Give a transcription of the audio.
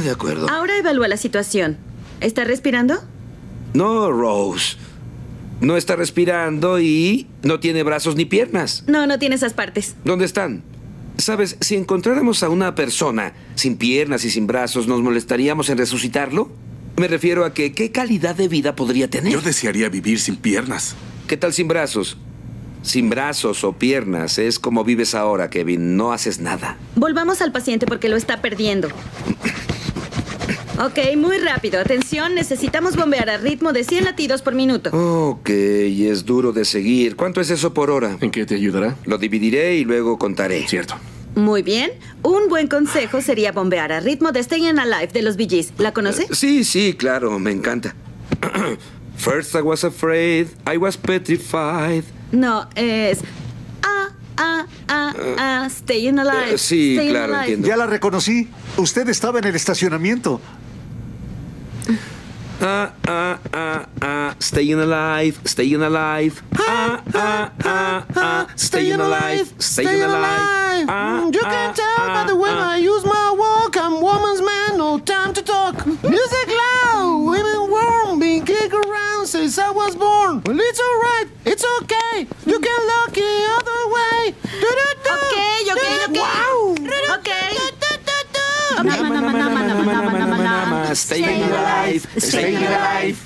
Ah, de acuerdo. Ahora evalúa la situación. ¿Está respirando? No, Rose. No está respirando y no tiene brazos ni piernas. No, no tiene esas partes. ¿Dónde están? Sabes, si encontráramos a una persona sin piernas y sin brazos, ¿nos molestaríamos en resucitarlo? Me refiero a que, ¿qué calidad de vida podría tener? Yo desearía vivir sin piernas. ¿Qué tal sin brazos? Sin brazos o piernas es como vives ahora, Kevin. No haces nada. Volvamos al paciente porque lo está perdiendo. Ok, muy rápido. Atención, necesitamos bombear a ritmo de 100 latidos por minuto. Ok, es duro de seguir. ¿Cuánto es eso por hora? ¿En qué te ayudará? Lo dividiré y luego contaré. Cierto. Muy bien. Un buen consejo sería bombear a ritmo de Staying Alive de los Bee Gees. ¿La conoce? Sí, sí, claro, me encanta. First I was afraid, I was petrified. No, es... Ah, ah, ah, ah, Staying Alive. Eh, sí, Staying claro, alive. entiendo. Ya la reconocí. Usted estaba en el estacionamiento. Ah, ah, ah, ah, staying alive, staying alive. Ah, ah, ah, ah, staying alive, staying alive. Ah, you ah, can tell by the way ah. I use my walk. I'm woman's man, no time to talk. Music loud, women warm, being kicked around since I was born. Well, it's alright, it's okay. Staying alive, staying alive.